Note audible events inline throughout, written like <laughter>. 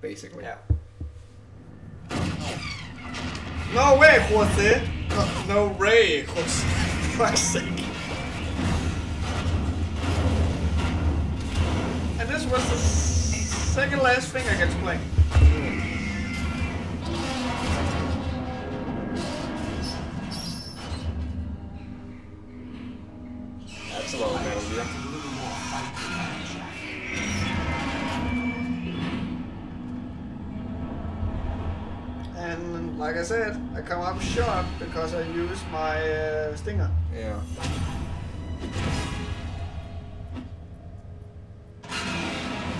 basically. Yeah. No way, Jose! No, no way, Jose. <laughs> For fuck's sake. And this was the second last thing I get to play. I said, I come up short because I use my uh, stinger. Yeah.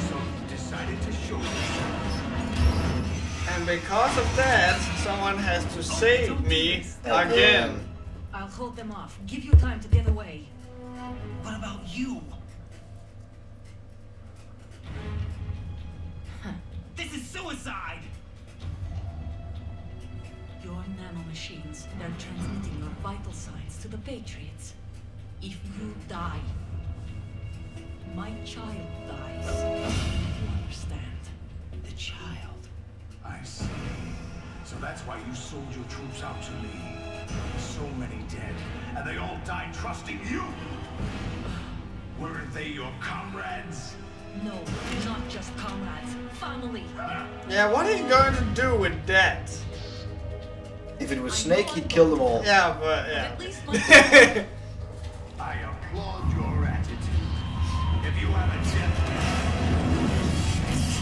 So you decided to show yourself. And because of that, someone has to save me again. I'll hold them off. Give you time to get away. What about you? This is suicide! Your nanomachines, they're transmitting your vital signs to the Patriots. If you die, my child dies. You understand? The child. I see. So that's why you sold your troops out to me. So many dead, and they all died trusting you! Weren't they your comrades? No, not just comrades. Family. Yeah, what are you going to do with that? If it was Snake, he'd kill them all. Yeah, but At least <laughs> yeah. I applaud your attitude. If you have a death wish,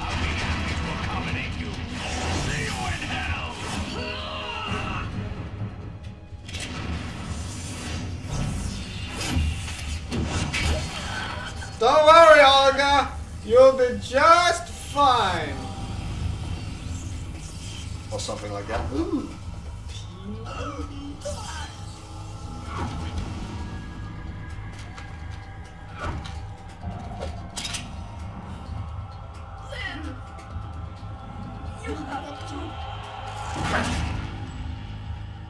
I'll be happy to accommodate you. See you in hell! Don't worry, Olga. You'll be just fine. Or something like that. Ooh. You have to.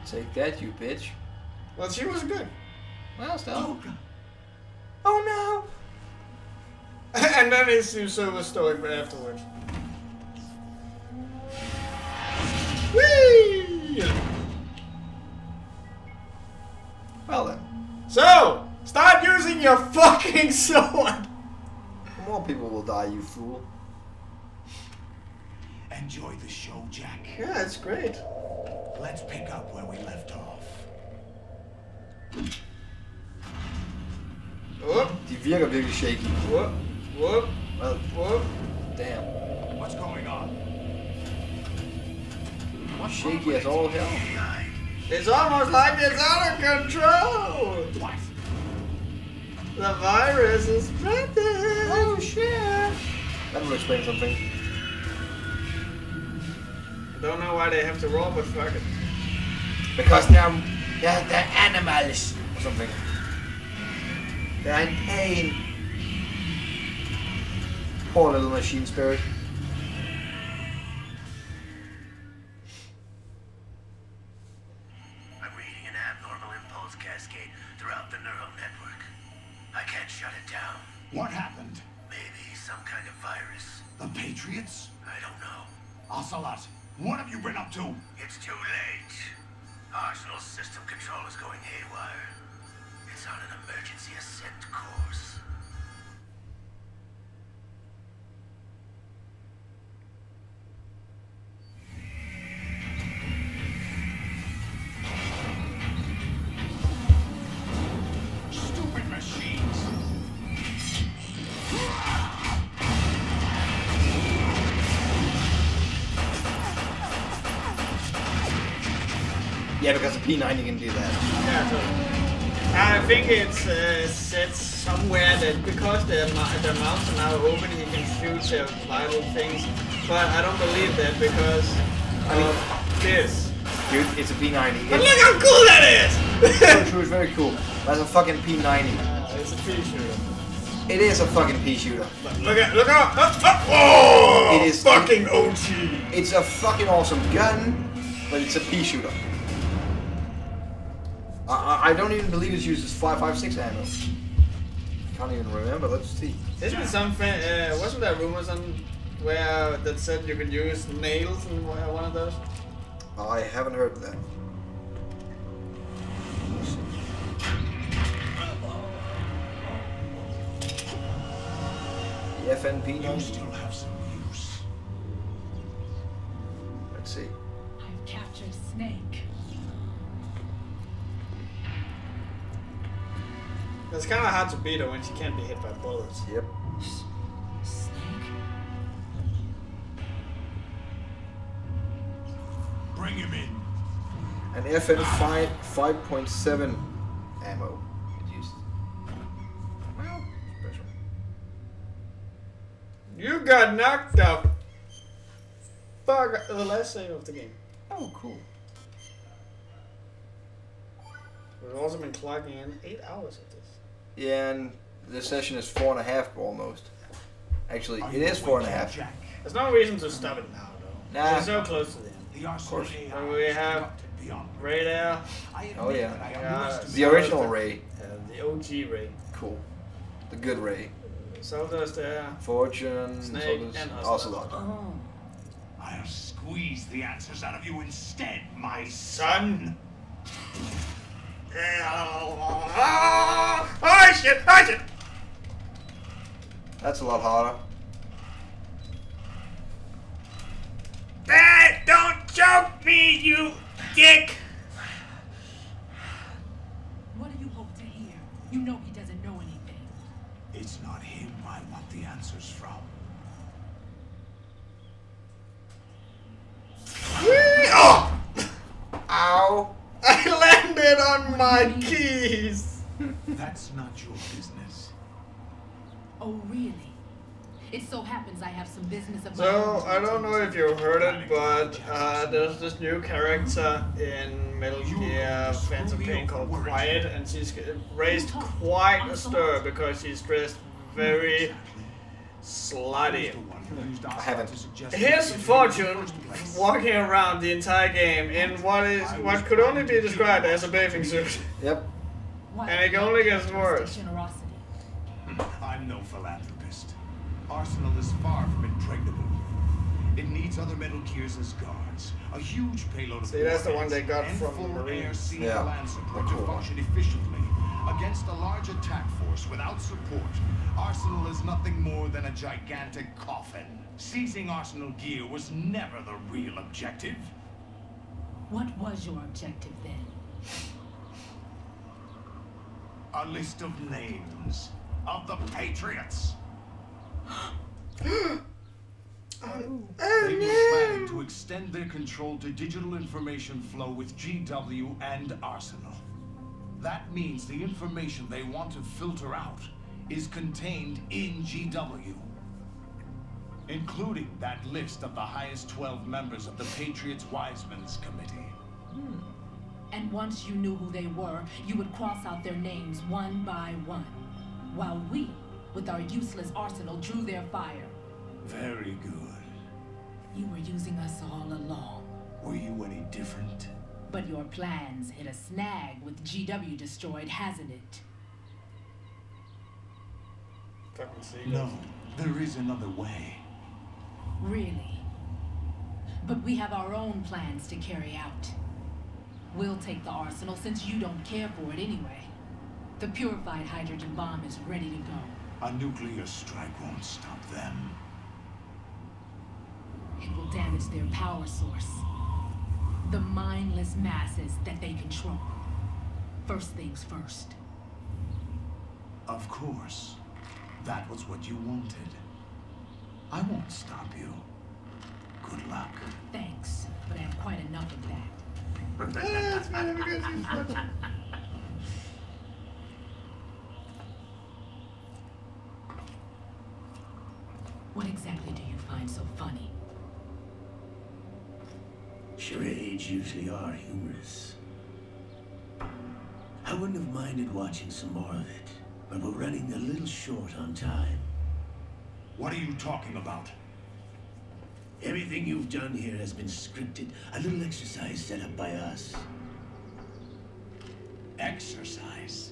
Take that, you bitch. Well, she was good. Well, still. Oh God. oh no! <laughs> and then he seems so stoic afterwards. Well then. So, start using your fucking <laughs> sword! More people will die, you fool. Enjoy the show, Jack. Yeah, it's great. Let's pick up where we left off. Oh, whoop, De virker virkelig shaky. Oh, whoop, whoop, Well, whoop. Oh. damn. What's going on? Shaky as all hell. It's almost like it's out of control! What? The virus is spreading! Oh shit! That will explain something. I don't know why they have to roll, but fuck it. Because oh. they're, they're, they're animals. Or something. They're in pain. Poor little machine spirit. Course. Stupid machines! Yeah, because the P90 can do that. Yeah, think it's uh, said somewhere that because the, the mouths are now open, he can shoot the vital things. But I don't believe that because of this. Dude, it's a P90. But It's, look how cool that is! is! true, it's very cool. That's a fucking P90. Uh, it's a P shooter. It is a fucking P shooter. Look at, look out! Up, up. Oh! It is- fucking OG. It's a fucking awesome gun, but it's a pea shooter. I, I, I don't even believe it uses 556 ammo. I can't even remember. Let's see. Isn't something? Uh, wasn't there rumors on where that said you could use nails in one one of those? I haven't heard that. The FNP You still have some use. Let's see. I've captured Snake. It's kind of hard to beat her when she can't be hit by bullets. Yep. Snake? Bring him in. And FN 5 5.7 ammo is used. Well, special. You got knocked up. Fuck the last save of the game. Oh, cool. We've also been clocking in eight hours of this. Yeah, and this session is four and a half almost. Actually, Are it you is four and a awake, half. Jack? There's no reason to stop it now, though. Nah. We're so close to the end. The Arsenal course. AI And we have corrupted beyond Radar, I Oh, yeah. I Yeah. underestimated The original Ray. uh, the OG Ray. Cool. The good Ray. Soldiers there. Fortune, Snake, Solus, and Ocelot. Oh. I'll squeeze the answers out of you instead, my Son. Son. Oh shit! Oh shit! That's a lot harder. Dad, don't choke me, you dick! What do you hope to hear? You know he doesn't know anything. It's not him I want the answers from. Oh! Ow! <laughs> I landed on my keys. That's not your business. Oh, really? It so happens I have some business of my So own to I don't know if you heard it, but uh, there's this new character in Metal Gear Phantom Pain called Quiet, and she's raised quite a stir because she's dressed very slutty. I haven't. Here's Fortune walking around the entire game in what is what could only be described as a bathing suit. Yep. and it only gets worse. I'm no philanthropist. Arsenal is far from impregnable. It needs other Metal Gears as guards. A huge payload of See, that's the one they got from full Marines. air, sea, Yeah. and land support Cool to function efficiently. Against a large attack force without support, Arsenal is nothing more than a gigantic coffin. Seizing Arsenal gear was never the real objective. What was your objective then? A list of names of the Patriots. <gasps> They were oh, planning to extend their control to digital information flow with GW and Arsenal. That means the information they want to filter out is contained in GW. Including that list of the highest 12 members of the Patriots Wisemen's Committee. Hmm. And once you knew who they were, you would cross out their names one by one. While we, with our useless arsenal, drew their fire. Very good. You were using us all along. Were you any different? But your plans hit a snag with GW destroyed, hasn't it? Fucking seagulls. No, there is another way. Really? But we have our own plans to carry out. We'll take the arsenal since you don't care for it anyway. The purified hydrogen bomb is ready to go. A nuclear strike won't stop them. It will damage their power source. The mindless masses that they control. First things first. Of course. That was what you wanted. I won't stop you. Good luck. Thanks, but I have quite enough of that. <laughs> That's really because he's fucking- What exactly do you find so funny? Charades usually are humorous. I wouldn't have minded watching some more of it, but we're running a little short on time. What are you talking about? Everything you've done here has been scripted, a little exercise set up by us. Exercise.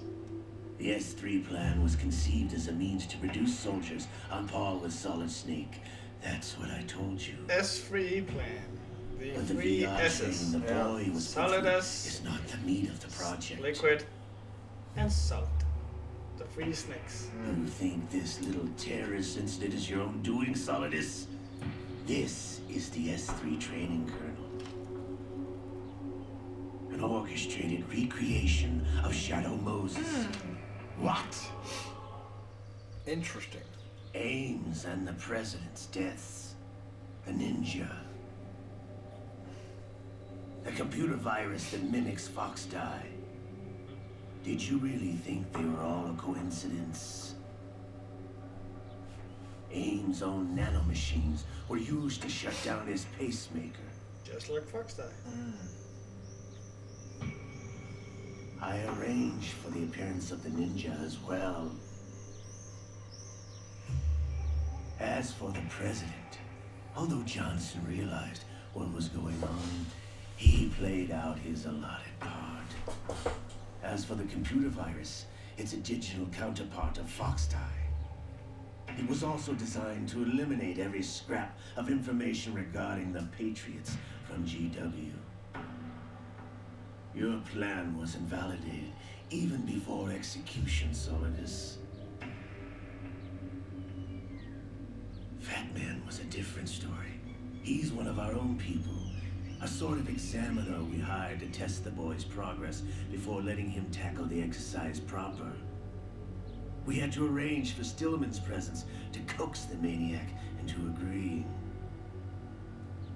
The S3 plan was conceived as a means to produce soldiers on par with Solid Snake, That's what I told you. S3 plan. The But the three S's. the Yeah. boy was Solid put as- is not the meat of the project. Liquid and salt. The three snakes. You think this little terrorist incident is your own doing, Solidus? This is the S3 training kernel. An orchestrated recreation of Shadow Moses. Hmm. What? Interesting. Ames and the president's deaths. The ninja. Computer virus that mimics Fox Die. Did you really think they were all a coincidence? Ames' own nanomachines were used to shut down his pacemaker. Just like Fox Die. I arranged for the appearance of the ninja as well. As for the president, although Johnson realized what was going on, he played out his allotted part. As for the computer virus, it's a digital counterpart of Fox Die. It was also designed to eliminate every scrap of information regarding the Patriots from GW. Your plan was invalidated even before execution, Solidus. Fat Man was a different story. He's one of our own people. A sort of examiner we hired to test the boy's progress before letting him tackle the exercise proper. We had to arrange for Stillman's presence to coax the maniac into agreeing.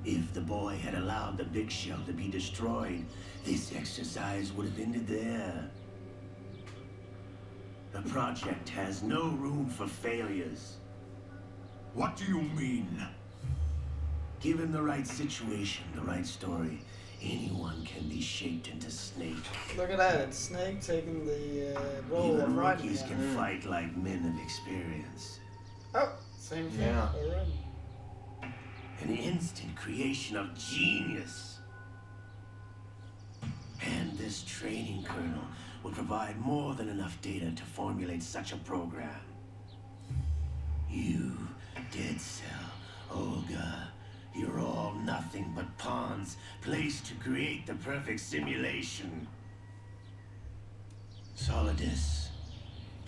If the boy had allowed the big shell to be destroyed, this exercise would have ended there. The project has no room for failures. What do you mean? Given the right situation, the right story, anyone can be shaped into Snake. Look at that. It's Snake taking the uh, role Even of Rodney. rookies can fight like men of experience. Oh, same thing. Yeah. An instant creation of genius. And this training kernel would provide more than enough data to formulate such a program. You, Dead Cell, Olga, you're all nothing but pawns placed to create the perfect simulation. Solidus,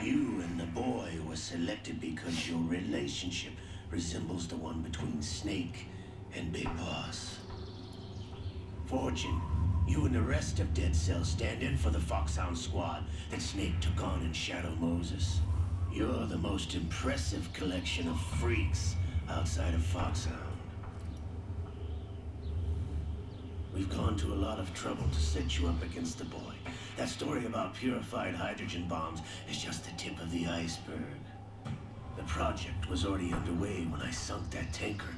you and the boy were selected because your relationship resembles the one between Snake and Big Boss. Fortune, you and the rest of Dead Cell stand in for the Foxhound squad that Snake took on in Shadow Moses. You're the most impressive collection of freaks outside of Foxhound. We've gone to a lot of trouble to set you up against the boy. That story about purified hydrogen bombs is just the tip of the iceberg. The project was already underway when I sunk that tanker,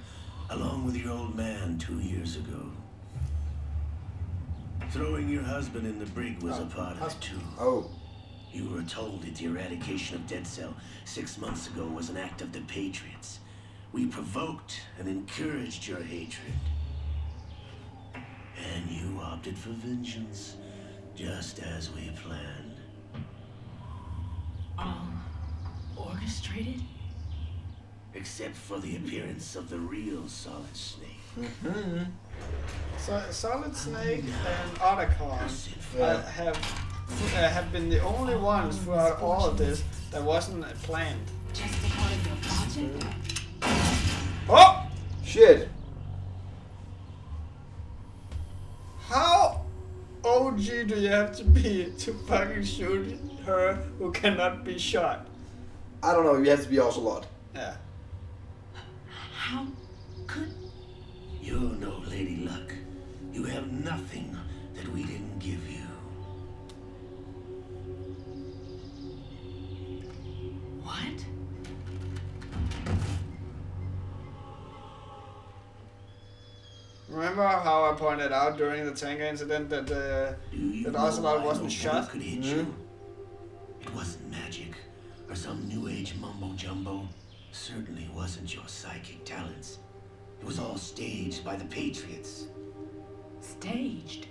along with your old man two years ago. Throwing your husband in the brig was a part of it too. Oh. You were told that the eradication of Dead Cell six months ago was an act of the Patriots. We provoked and encouraged your hatred. And you opted for vengeance, just as we planned. All orchestrated? Except for the appearance of the real Solid Snake. So, Solid Snake and Otacon uh, have uh, have been the only ones throughout all of this that wasn't planned. Just a part of your project? Oh! Shit. How OG do you have to be to fucking shoot her who cannot be shot? I don't know. You have to be Ocelot. Yeah. How could you know, Lady Luck. You have nothing that we didn't give you. Remember how I pointed out during the tanker incident that uh, Do that Ocelot wasn't no shot? could hit you? It wasn't magic or some new age mumbo jumbo. Certainly wasn't your psychic talents. It was all staged by the Patriots. Staged?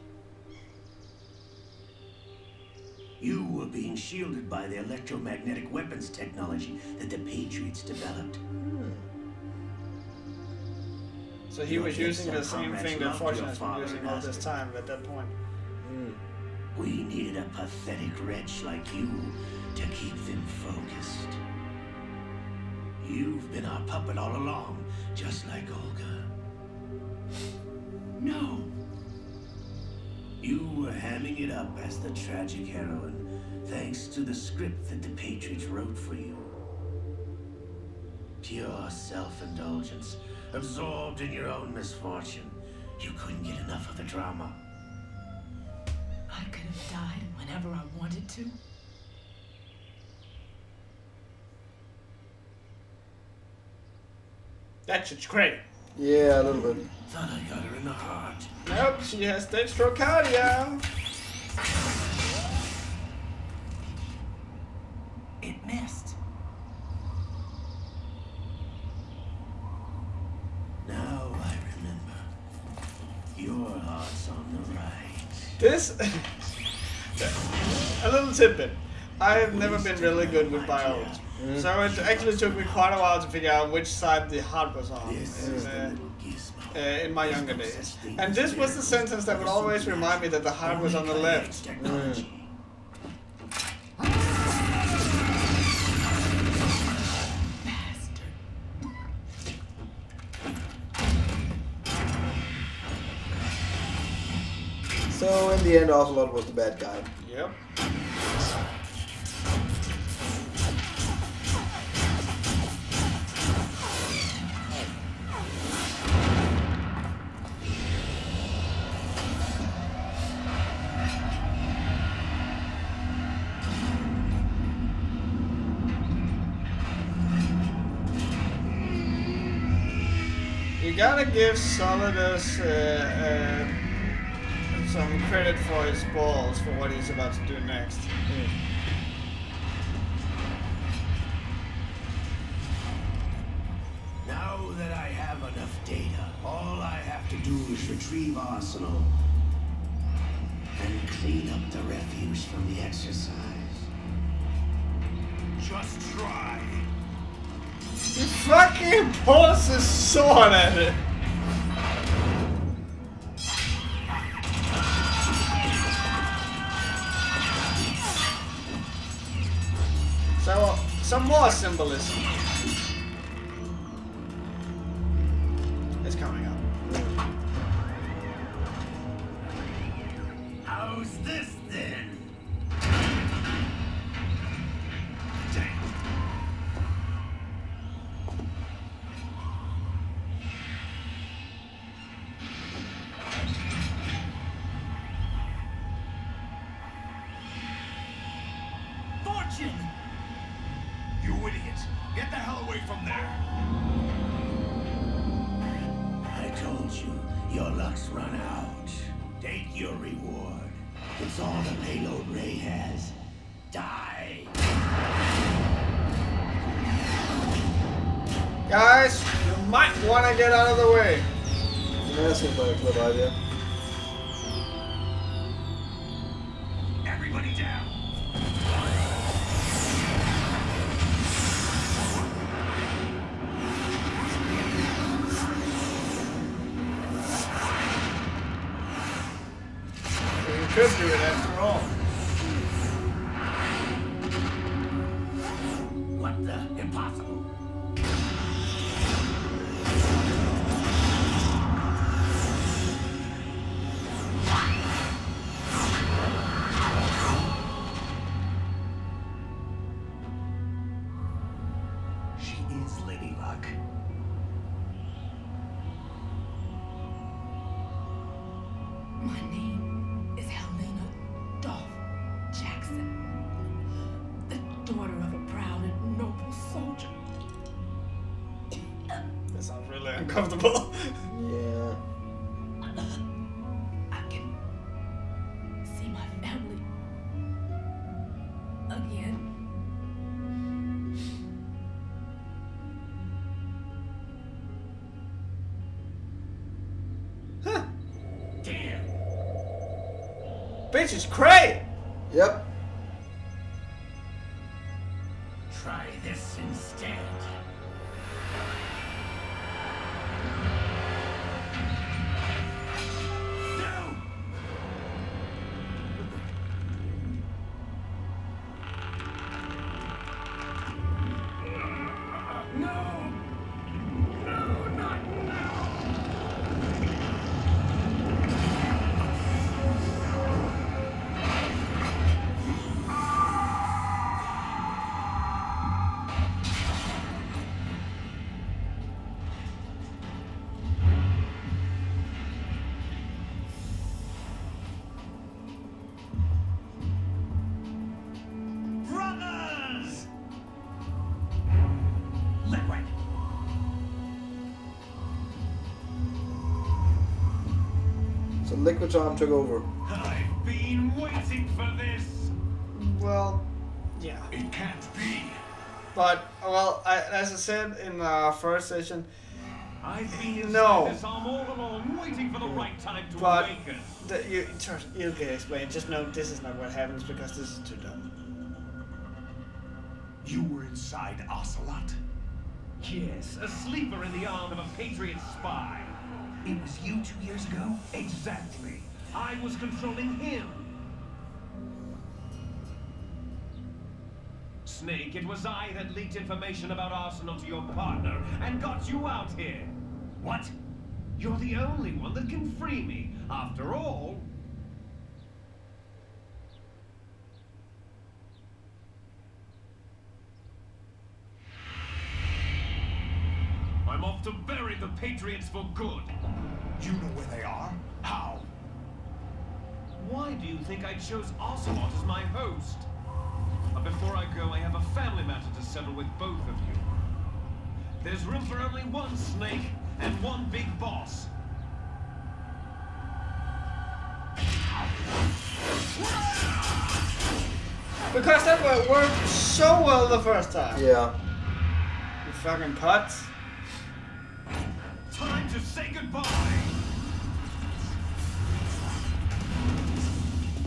You were being shielded by the electromagnetic weapons technology that the Patriots developed. So he was using the same thing that has been using all this time at that point. Hmm. We needed a pathetic wretch like you to keep them focused. You've been our puppet all along, just like Olga. No. You were hamming it up as the tragic heroine, thanks to the script that the Patriots wrote for you. Pure self-indulgence, absorbed in your own misfortune. You couldn't get enough of the drama. I could have died whenever I wanted to. That shit's great. Yeah, a little bit. Thought I got her in the heart. Nope, she has dextrocardia. It missed. Now I remember. Your heart's on the right. This. A. I have never been really good with biology. So it actually took me quite a while to figure out which side the heart was on in, uh, little gizmo. in my younger days. And this was the sentence that would always remind me that the heart was on the left. Technology. Bastard. So in the end, Ocelot was the bad guy. Yep. Gotta give Solidus uh, uh, some credit for his balls for what he's about to do next. Now that I have enough data, all I have to do is retrieve Arsenal and clean up the refuse from the exercise. Just try. He fucking pulls his sword at it. So, some more symbolism. Guys, you might want to get out of the way. A idea. Uncomfortable. <laughs> No! So Liquid's arm took over. I've been waiting for this. Well, yeah. It can't be. But well, I, as I said in our first session, I've been No. this arm all along, waiting for the right time to But- awaken. the, you, George, you'll get explained. Just know this is not what happens because this is too dumb. You were inside Ocelot? Yes, a sleeper in the arm of a Patriot spy. It was you two years ago? Exactly. I was controlling him. Snake, it was I that leaked information about Arsenal to your partner and got you out here. What? You're the only one that can free me. After all, I'm off to bury the Patriots for good. You know where they are? How? Why do you think I chose Ocelot as my host? But before I go, I have a family matter to settle with both of you. There's room for only one snake and one big boss. Because that worked so well the first time. Yeah. You fucking putz. Time to say goodbye.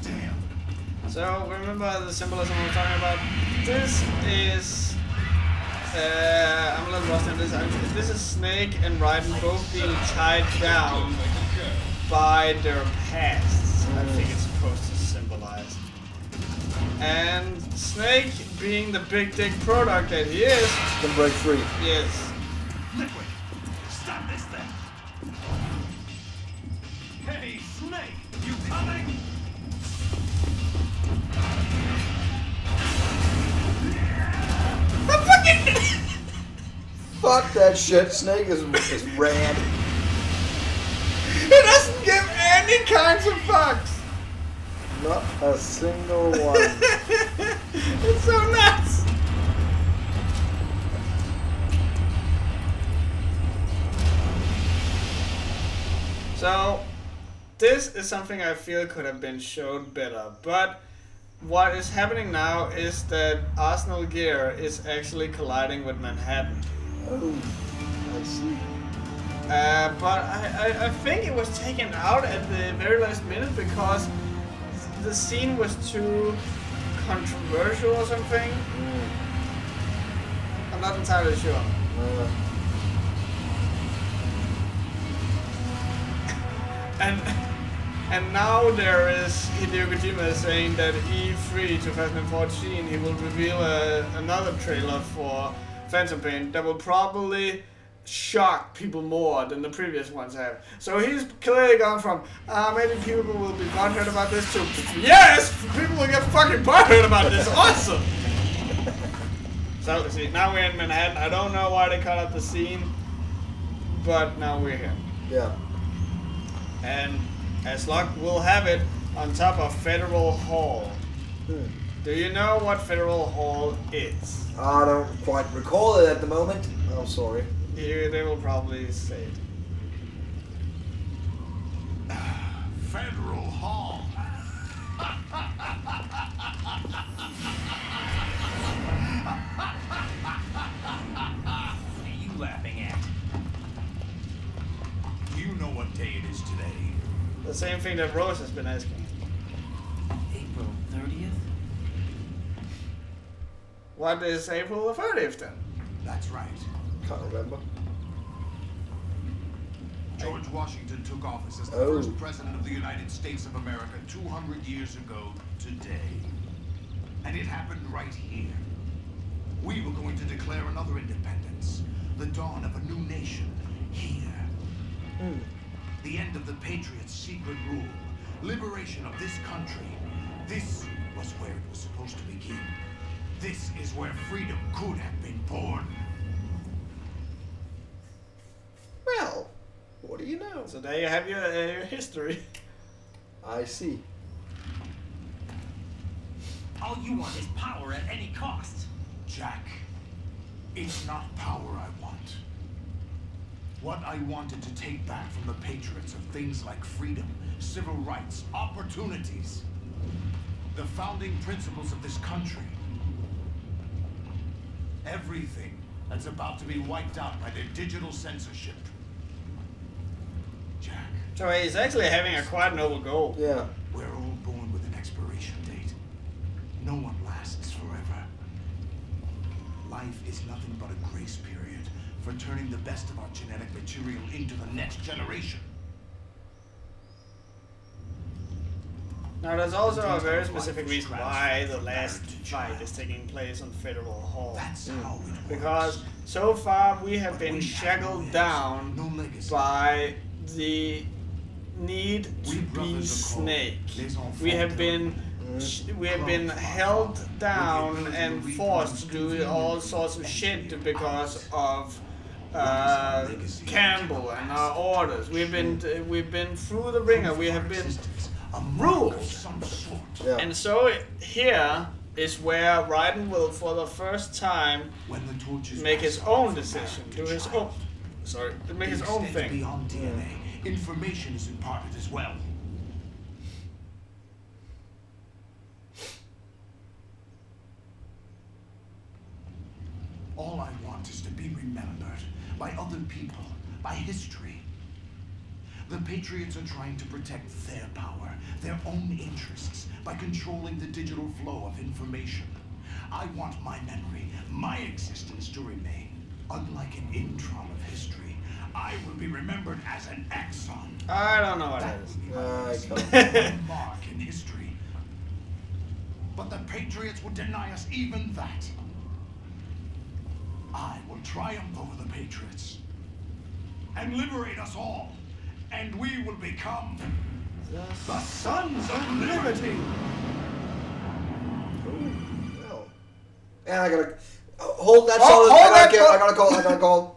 Damn. So remember the symbolism we were talking about. This is. Uh, I'm a little lost in this. I'm- This is Snake and Raiden both being tied down by their pasts. I think it's supposed to symbolize. And Snake, being the big dick product that he is, Can break free. yes. Liquid, Fuck that shit. Snake is, is rad. It doesn't give any kinds of fucks. Not a single one. <laughs> it's so nuts. So, this is something I feel could have been showed better, but what is happening now is that Arsenal Gear is actually colliding with Manhattan. oh, I see. Uh, but I, I, I think it was taken out at the very last minute because the scene was too controversial or something. I'm not entirely sure. Uh, And and now there is Hideo Kojima saying that E3 2014 he will reveal a, another trailer for Phantom Pain that will probably shock people more than the previous ones have. So he's clearly gone from uh, maybe people will be butthurt about this to yes, people will get fucking butthurt about this. <laughs> Awesome. so see now we're in Manhattan. I don't know why they cut out the scene, but now we're here yeah. And as luck will have it, on top of Federal Hall. Hmm. Do you know what Federal Hall is? I don't quite recall it at the moment. I'm oh, sorry. Here they will probably say it. <sighs> Federal Hall. Same thing that Rose has been asking. April 30th? What is April the 30th then? That's right. Can't remember. George Washington took office as the Oh. first president of the United States of America 200 years ago today. And it happened right here. We were going to declare another independence, the dawn of a new nation here. Hmm. The end of the Patriots' secret rule, liberation of this country. This was where it was supposed to begin. This is where freedom could have been born. Well, what do you know? So there you have your, uh, your history. I see. All you want is power at any cost. Jack, it's not power I want. What I wanted to take back from the Patriots are things like freedom, civil rights, opportunities. The founding principles of this country. Everything that's about to be wiped out by their digital censorship. Jack, So he's actually having a quite noble goal. Yeah. we're all born with an expiration date. No one lasts forever. Life is nothing but a grace period for turning the best of our genetic material into the next generation. Now, there's also a very specific reason why the last fight is taking place on Federal Hall. That's mm. how it works. Because so far we have been We shackled no down no by the need We to be brothers are called Snake. We have been sh- we have been held down and forced to do all sorts of shit because of uh, Campbell and our orders. We've been we've been through the ringer. We have been ruled. some sort. Yeah. and so here is where Raiden will, for the first time, When the make his own decision, do his own, sorry, make his own thing. Beyond DNA, information is imparted as well. All I want other people, by history. The Patriots are trying to protect their power, their own interests, by controlling the digital flow of information. I want my memory, my existence to remain. Unlike an intron of history, I will be remembered as an exon. I don't know what That it is. will be my I legacy, my mark in history. But the Patriots would deny us even that. Will triumph over the Patriots and liberate us all, and we will become the Sons of Liberty. Well. And I gotta oh, hold that. Oh, solid- hold I gotta that get- I gotta call. I gotta call. <laughs>